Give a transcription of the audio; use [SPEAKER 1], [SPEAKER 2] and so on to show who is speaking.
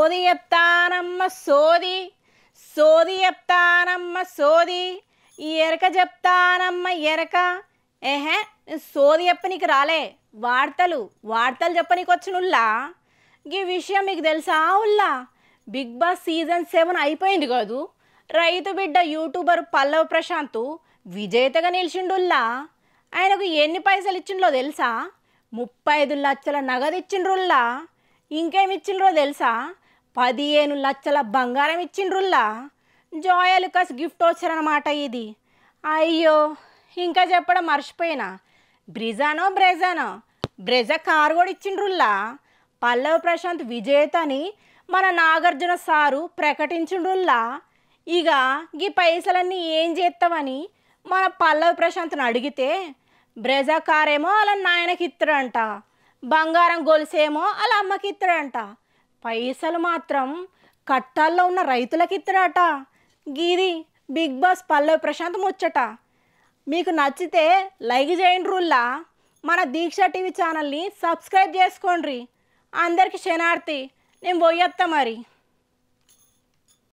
[SPEAKER 1] సోది చెప్తానమ్మ సోది సోది చెప్తానమ్మ సోది ఈ ఎరక చెప్తానమ్మ ఎరక. ఏహే సోది చెప్పనీకి రాలే వార్తలు వార్తలు చెప్పనీకి వచ్చినుల్లా? ఈ విషయం మీకు తెలుసా ఉల్లా? బిగ్ బాస్ సీజన్ సెవెన్ అయిపోయింది కాదు. రైతు బిడ్డ యూట్యూబర్ పల్లవ్ ప్రశాంత్ విజేతగా నిలిచిండుల్లా? ఆయనకు ఎన్ని పైసలు ఇచ్చిండ్రో తెలుసా? ముప్పై ఐదు లక్షల నగదు ఇచ్చిండ్రుల్లా? ఇంకేమి ఇచ్చిండ్రో తెలుసా? పదిహేను లక్షల బంగారం ఇచ్చిండ్రుల్లా. జోయలుకస్ గిఫ్ట్ వచ్చారనమాట ఇది. అయ్యో ఇంకా చెప్పడం మర్చిపోయినా. బ్రిజానో బ్రెజానో. బ్రెజ కారు కూడా ఇచ్చిండ్రుల్లా. పల్లవ ప్రశాంత్ విజేత అని మన నాగార్జున సారు ప్రకటించిండ్రుల్లా. ఇక ఈ పైసలన్నీ ఏం చేస్తామని మన పల్లవి ప్రశాంత్ని అడిగితే బ్రెజా కారేమో వాళ్ళ నాయనకి ఇస్తాడంట బంగారం గొలుసేమో వాళ్ళ అమ్మకి ఇస్తాడంట పైసలు మాత్రం కట్టాల్లో ఉన్న రైతులకి ఇస్తాడట గీది బిగ్ బాస్ పల్లవి ప్రశాంత్ ముచ్చట. మీకు నచ్చితే లైక్ చేయండి రూల్లా. మన దీక్ష టీవీ ఛానల్ని సబ్స్క్రైబ్ చేసుకోండి. అందరికి క్షణార్థి నేను పోయేస్తా మరి.